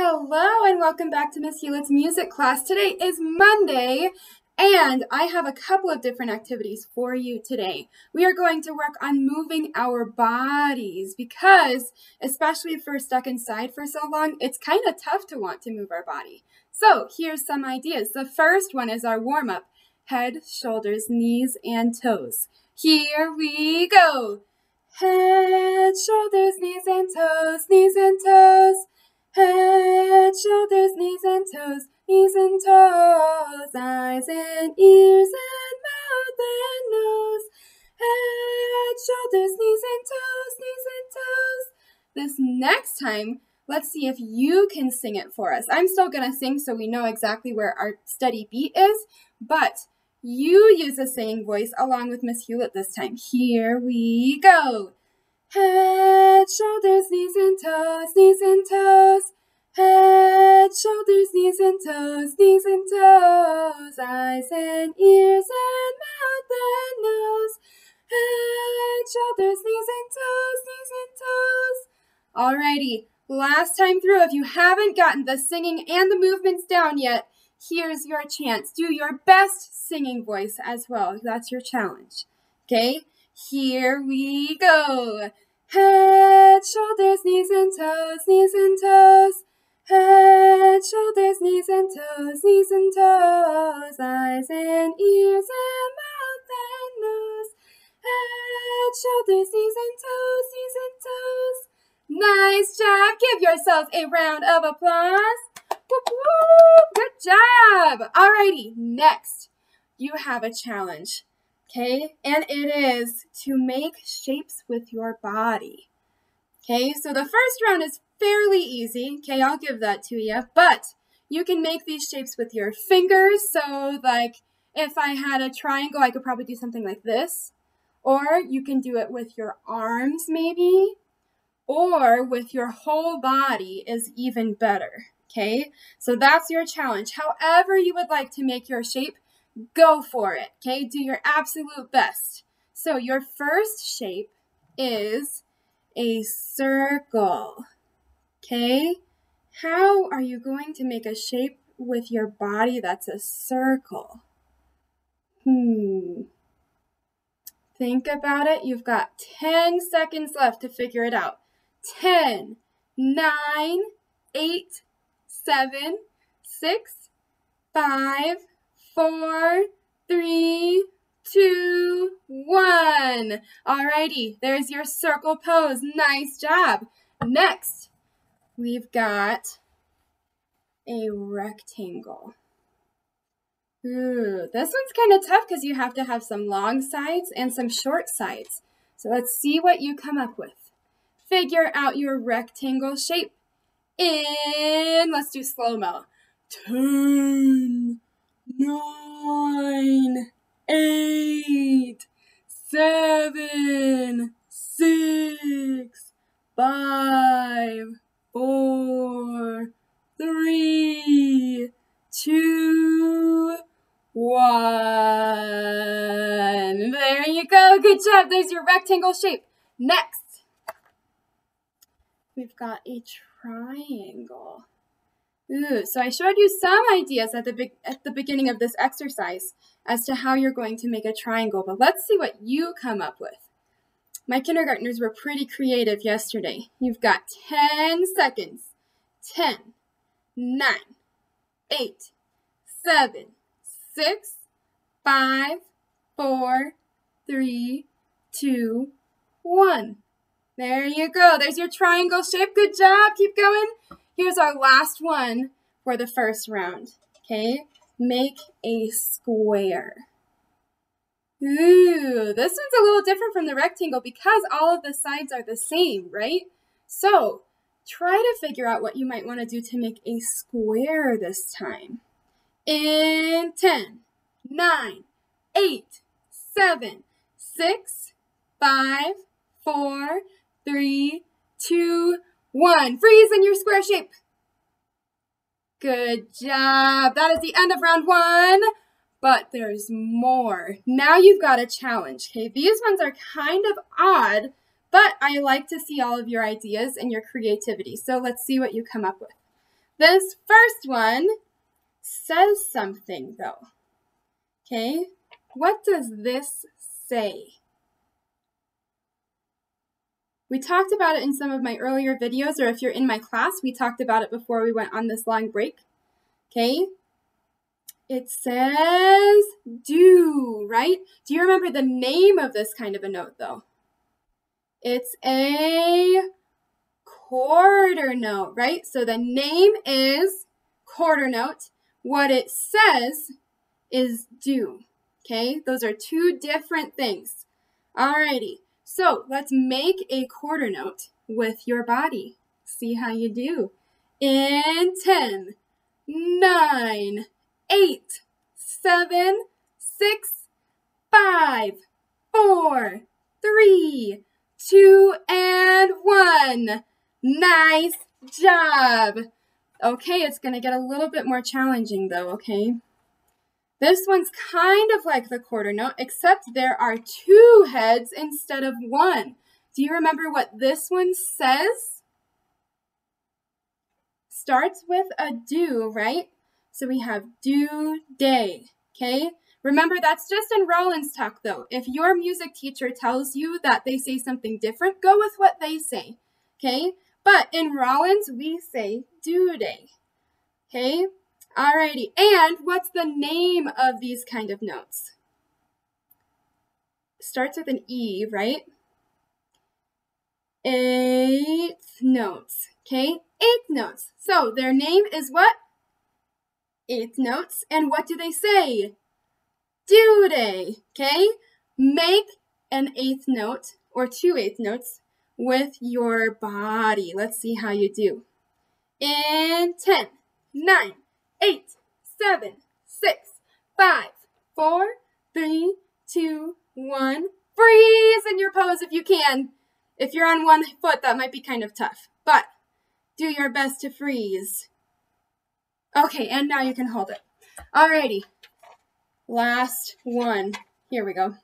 Hello and welcome back to Miss Hulit's music class. Today is Monday and I have a couple of different activities for you today. We are going to work on moving our bodies because, especially if we're stuck inside for so long, it's kind of tough to want to move our body. So here's some ideas. The first one is our warm up head, shoulders, knees, and toes. Here we go. Head, shoulders, knees, and toes, knees and toes. Head, shoulders, knees and toes, knees and toes, eyes and ears and mouth and nose. Head, shoulders, knees and toes, knees and toes. This next time, let's see if you can sing it for us. I'm still going to sing so we know exactly where our steady beat is, but you use a singing voice along with Miss Hulit this time. Here we go. Head, shoulders, knees and toes, knees and toes. Head, shoulders, knees and toes, knees and toes. Eyes and ears and mouth and nose. Head, shoulders, knees and toes, knees and toes. Alrighty, last time through, if you haven't gotten the singing and the movements down yet, here's your chance. Do your best singing voice as well. That's your challenge. Okay? Here we go. Head, shoulders, knees and toes, knees and toes. Head, shoulders, knees and toes, knees and toes. Eyes and ears and mouth and nose. Head, shoulders, knees and toes, knees and toes. Nice job. Give yourselves a round of applause. Whoop. Good job. Alrighty, next you have a challenge. Okay, and it is to make shapes with your body. Okay, so the first round is fairly easy. Okay, I'll give that to you, but you can make these shapes with your fingers. So, like, if I had a triangle, I could probably do something like this. Or you can do it with your arms, maybe. Or with your whole body is even better. Okay, so that's your challenge. However, you would like to make your shape, go for it. Okay, do your absolute best. So, your first shape is a circle. Okay, how are you going to make a shape with your body that's a circle? Hmm. Think about it. You've got 10 seconds left to figure it out. 10, 9, 8, 7, 6, 5, four, three, two, one. Alrighty, there's your circle pose. Nice job. Next, we've got a rectangle. Ooh, this one's kind of tough because you have to have some long sides and some short sides. So let's see what you come up with. Figure out your rectangle shape. And let's do slow-mo. Ten, nine, eight, seven, six, five, four, three, two, one. There you go. Good job. There's your rectangle shape. Next, we've got a triangle. Ooh, so I showed you some ideas at the be- at the beginning of this exercise as to how you're going to make a triangle, but let's see what you come up with. My kindergartners were pretty creative yesterday. You've got 10 seconds. 10, 9, 8, 7, 6, 5, 4, 3, 2, 1. There you go. There's your triangle shape. Good job. Keep going. Here's our last one for the first round. Okay, make a square. Ooh, this one's a little different from the rectangle because all of the sides are the same, right? So try to figure out what you might want to do to make a square this time. In 10, 9, 8, 7, 6, 5, 4, 3, 2, one. Freeze in your square shape. Good job. That is the end of round one. But there's more. Now you've got a challenge. Okay, these ones are kind of odd, but I like to see all of your ideas and your creativity. So let's see what you come up with. This first one says something though. Okay, what does this say? We talked about it in some of my earlier videos, or if you're in my class, we talked about it before we went on this long break. Okay? It says do, right? Do you remember the name of this kind of a note, though? It's a quarter note, right? So the name is quarter note. What it says is do. Okay? Those are two different things. Alrighty. So let's make a quarter note with your body. See how you do. In 10, 9, 8, 7, 6, 5, 4, 3, 2, and 1. Nice job. Okay, it's going to get a little bit more challenging though, okay? This one's kind of like the quarter note, except there are two heads instead of one. Do you remember what this one says? Starts with a do, right? So we have do day, okay? Remember, that's just in Rollins talk, though. If your music teacher tells you that they say something different, go with what they say, okay? But in Rollins, we say do day, okay? Alrighty, and what's the name of these kind of notes? Starts with an E, right? Eighth notes, okay? Eighth notes. So their name is what? Eighth notes. And what do they say? Do day, okay? Make an eighth note or two eighth notes with your body. Let's see how you do. In 10, 9, eight, seven, six, five, four, three, two, one. Freeze in your pose if you can. If you're on one foot, that might be kind of tough, but do your best to freeze. Okay, and now you can hold it. Alrighty, last one. Here we go.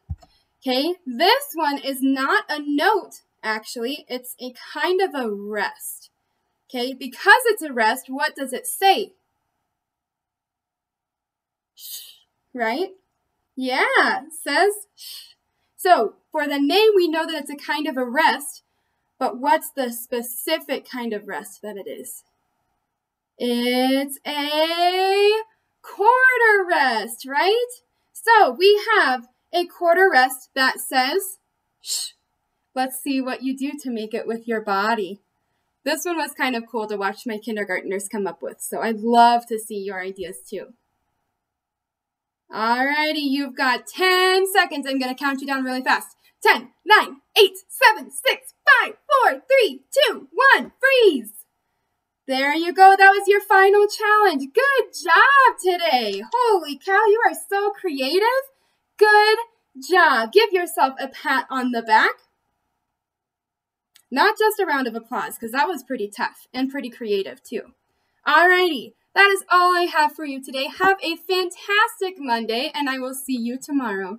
Okay, this one is not a note, actually. It's a kind of a rest. Okay, because it's a rest, what does it say? Right? Yeah, says So for the name, we know that it's a kind of a rest, but what's the specific kind of rest that it is? It's a quarter rest, right? So we have a quarter rest that says shh. Let's see what you do to make it with your body. This one was kind of cool to watch my kindergartners come up with, so I'd love to see your ideas too. Alrighty, you've got 10 seconds. I'm going to count you down really fast. 10, 9, 8, 7, 6, 5, 4, 3, 2, 1, freeze! There you go. That was your final challenge. Good job today. Holy cow, you are so creative. Good job. Give yourself a pat on the back. Not just a round of applause, because that was pretty tough and pretty creative too. Alrighty, that is all I have for you today. Have a fantastic Monday, and I will see you tomorrow.